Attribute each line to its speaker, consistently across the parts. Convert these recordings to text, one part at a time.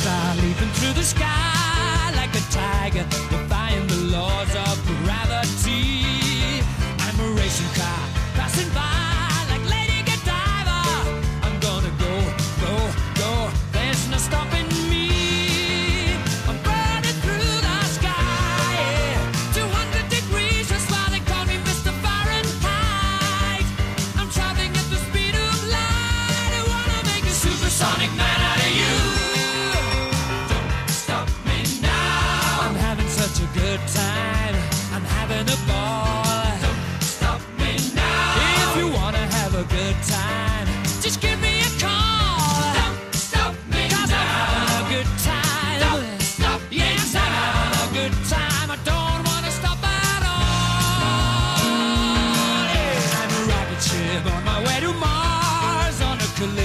Speaker 1: star leaping through the sky like a tiger,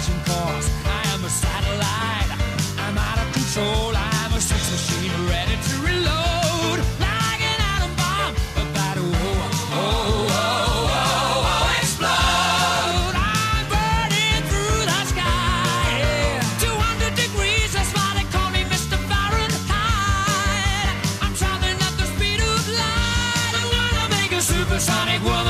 Speaker 1: a collision course. I am a satellite. I'm out of control. I'm a sex machine ready to reload. Like an atom bomb about to oh, oh, oh, oh, oh, explode. I'm burning through the sky. yeah. 200 degrees, that's why they call me Mr. Fahrenheit. I'm traveling at the speed of light. I'm gonna make a supersonic woman